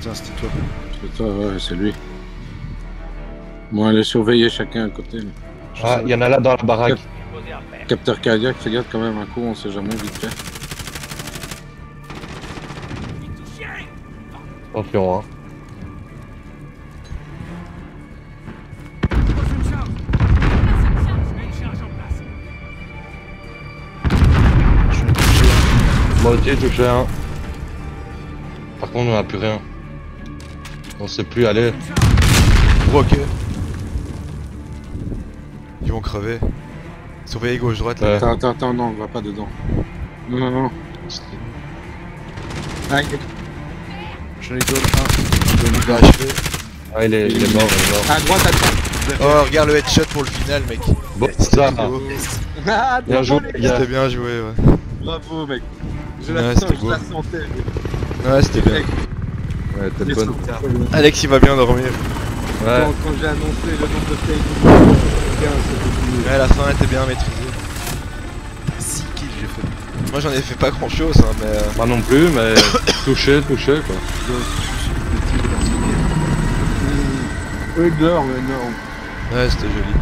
Putain, c'était toi. C'est toi, ouais, c'est lui. Bon, allez surveiller chacun à côté. là. Ah, il y en a là dans la baraque. Capteur cardiaque, fais gaffe quand même un coup, on sait jamais vite fait. Attention, hein. Moi aussi, touché un. Par contre, on a plus rien. On sait plus aller. Ok. Ils vont crever. Surveillez gauche, droite là. Ouais. Attends, attends, attends, non, on va pas dedans. Non, non, non. Ah, il est- J'en ai donné un. Je vais achever. Ah, il est, il est mort, il est mort. à droite, à droite. Oh, regarde le headshot pour le final, mec. Bon, ça. Ah, Bien joué, bravo, les gars. C'était bien joué, ouais. Bravo, mec. Je Ouais, la, c'était sens, je beau. la sentais. mec. Ouais, c'était bien. Ouais, t'es bonne. Alex, il va bien dormir. Ouais. Quand, quand j'ai annoncé le nombre de bien, c'était mieux. Ouais, la fin était bien maîtrisée. 6 kills, j'ai fait. Moi, j'en ai fait pas grand chose, hein, mais. euh, Moi non plus, mais touché, touché, quoi. Oui, dehors, mais non. Ouais, c'était joli.